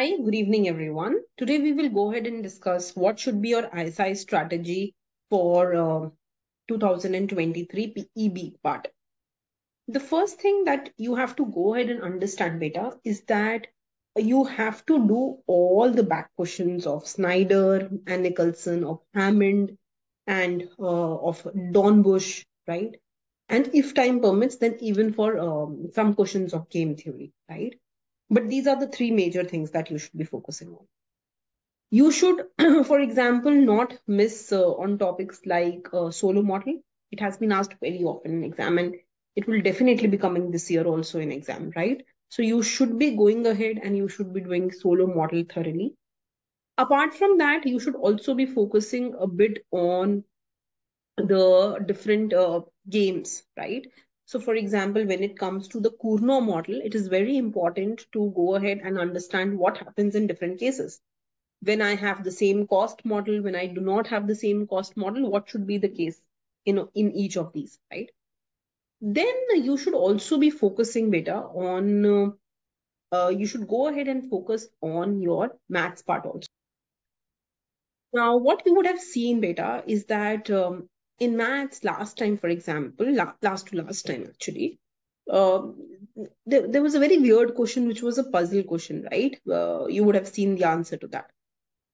Hi, good evening, everyone. Today we will go ahead and discuss what should be your ISI strategy for uh, 2023 PEB part. The first thing that you have to go ahead and understand better is that you have to do all the back questions of Snyder and Nicholson, of Hammond and uh, of Bush, right? And if time permits, then even for um, some questions of game theory, right? But these are the three major things that you should be focusing on. You should, for example, not miss uh, on topics like uh, Solow model. It has been asked very often in exam and it will definitely be coming this year also in exam, right? So you should be going ahead and you should be doing Solow model thoroughly. Apart from that, you should also be focusing a bit on the different uh, games, right? So for example, when it comes to the Cournot model, it is very important to go ahead and understand what happens in different cases. When I have the same cost model, when I do not have the same cost model, what should be the case in, in each of these, right? Then you should also be focusing better on, uh, uh, you should go ahead and focus on your maths part also. Now, what you would have seen beta is that um, in maths last time, for example, la last to last time actually, uh, there, there was a very weird question which was a puzzle question, right? Uh, you would have seen the answer to that.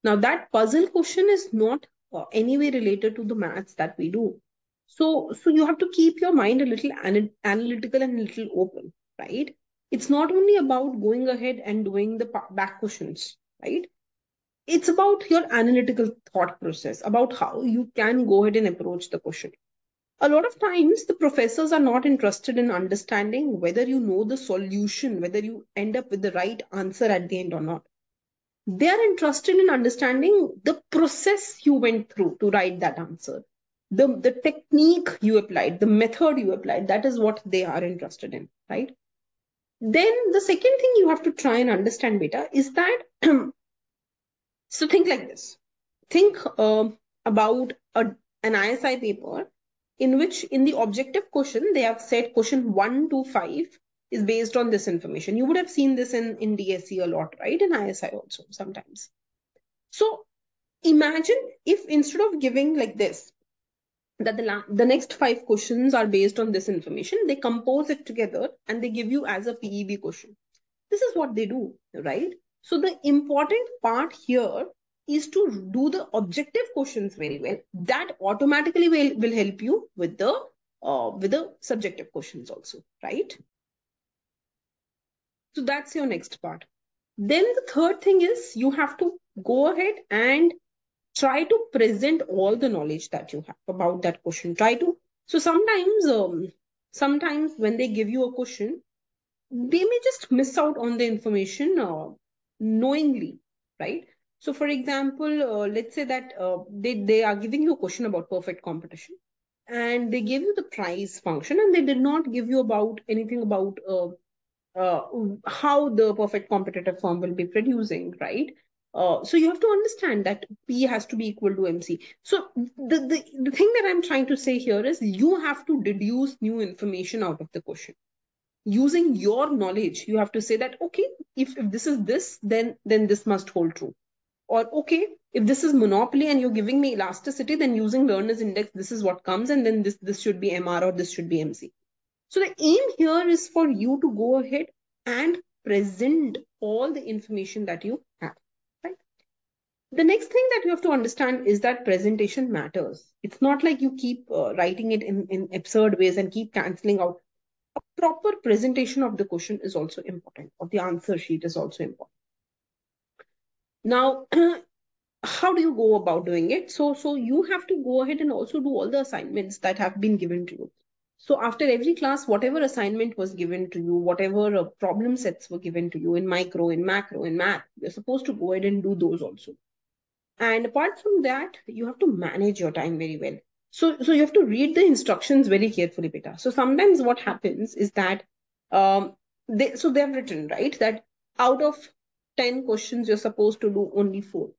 Now that puzzle question is not uh, anyway related to the maths that we do. So, so you have to keep your mind a little an analytical and a little open, right? It's not only about going ahead and doing the back questions, right? It's about your analytical thought process about how you can go ahead and approach the question. A lot of times the professors are not interested in understanding whether you know the solution whether you end up with the right answer at the end or not. They are interested in understanding the process you went through to write that answer. The, the technique you applied the method you applied that is what they are interested in right? Then the second thing you have to try and understand beta is that So think like this. Think uh, about a, an ISI paper in which in the objective question, they have said question 1 to 5 is based on this information. You would have seen this in, in DSE a lot, right? In ISI also sometimes. So imagine if instead of giving like this, that the, the next five questions are based on this information, they compose it together and they give you as a PEB question. This is what they do, right? So the important part here is to do the objective questions very well. That automatically will, will help you with the uh, with the subjective questions also, right? So that's your next part. Then the third thing is you have to go ahead and try to present all the knowledge that you have about that question. Try to so sometimes um, sometimes when they give you a question, they may just miss out on the information uh, knowingly, right? So, for example, uh, let's say that uh, they, they are giving you a question about perfect competition and they gave you the price function and they did not give you about anything about uh, uh how the perfect competitive firm will be producing, right? Uh, so you have to understand that P has to be equal to MC. So the, the, the thing that I'm trying to say here is you have to deduce new information out of the question using your knowledge you have to say that okay if, if this is this then then this must hold true. Or okay if this is monopoly and you're giving me elasticity then using Lerner's index this is what comes and then this this should be mr or this should be mc so the aim here is for you to go ahead and present all the information that you have right? The next thing that you have to understand is that presentation matters. It's not like you keep uh, writing it in, in absurd ways and keep canceling out a proper presentation of the question is also important, or the answer sheet is also important. Now, how do you go about doing it? So, so you have to go ahead and also do all the assignments that have been given to you. So after every class, whatever assignment was given to you, whatever uh, problem sets were given to you in micro, in macro, in math, you're supposed to go ahead and do those also. And apart from that, you have to manage your time very well. So, so you have to read the instructions very carefully, beta. So sometimes what happens is that, um, they, so they have written, right, that out of 10 questions, you're supposed to do only four.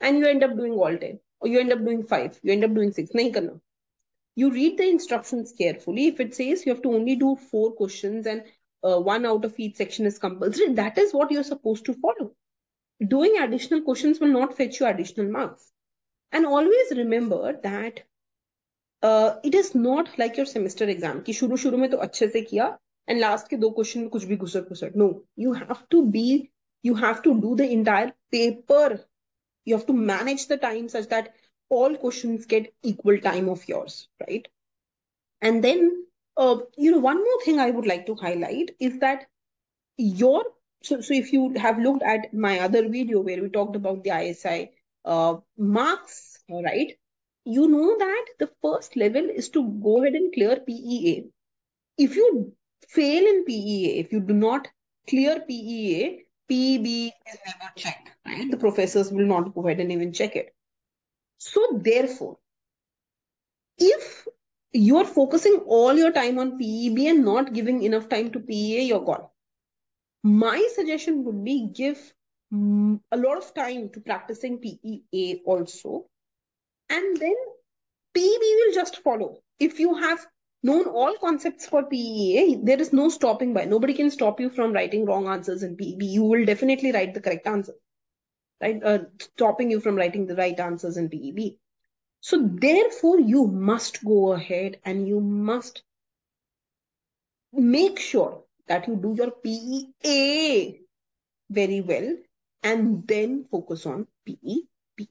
And you end up doing all 10. Or you end up doing five. You end up doing six. Nahin karna. You read the instructions carefully. If it says you have to only do four questions and uh, one out of each section is compulsory, that is what you're supposed to follow. doing additional questions will not fetch you additional marks. And always remember that uh, it is not like your semester exam कि शुरू शुरू में तो अच्छे से किया and last के दो question में कुछ भी घुसर घुसर no you have to be you have to do the entire paper you have to manage the time such that all questions get equal time of yours right and then uh, you know one more thing i would like to highlight is that your so, so if you have looked at my other video where we talked about the isi uh, marks right You know that the first level is to go ahead and clear PEA. If you fail in PEA, if you do not clear PEA, PEB is never checked, right? The professors will not go ahead and even check it. So therefore, if you are focusing all your time on PEB and not giving enough time to PEA, you're gone. My suggestion would be give mm, a lot of time to practicing PEA also and then PEB will just follow. If you have known all concepts for PEA, there is no stopping by. Nobody can stop you from writing wrong answers in PEB. You will definitely write the correct answer, right? Uh, stopping you from writing the right answers in PEB. So therefore, you must go ahead and you must make sure that you do your PEA very well and then focus on PEB.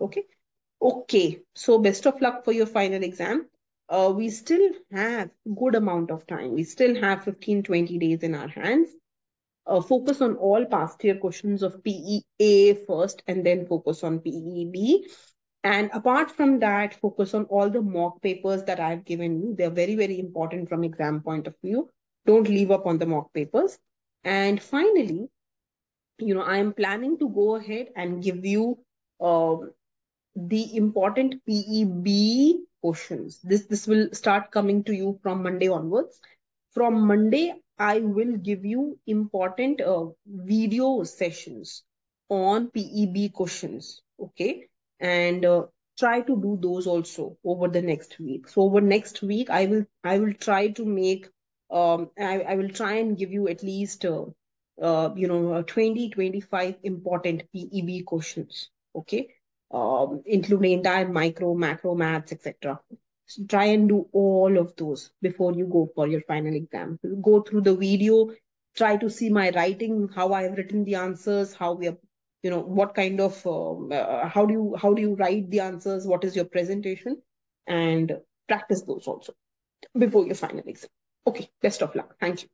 Okay. Okay, so best of luck for your final exam. Uh, we still have good amount of time. We still have 15, 20 days in our hands. Uh, focus on all past year questions of PEA first and then focus on PEB. And apart from that, focus on all the mock papers that I've given you. They're very, very important from exam point of view. Don't leave up on the mock papers. And finally, you know, I am planning to go ahead and give you um, the important PEB questions. This, this will start coming to you from Monday onwards. From Monday, I will give you important uh, video sessions on PEB questions. Okay. And uh, try to do those also over the next week. So over next week, I will, I will try to make, um, I, I will try and give you at least, uh, uh, you know, 20, 25 important PEB questions. Okay um, including entire micro, macro maths, etc. So try and do all of those before you go for your final exam. Go through the video, try to see my writing, how I have written the answers, how we are, you know, what kind of, um, uh, how do you, how do you write the answers? What is your presentation? And practice those also before your final exam. Okay, best of luck. Thank you.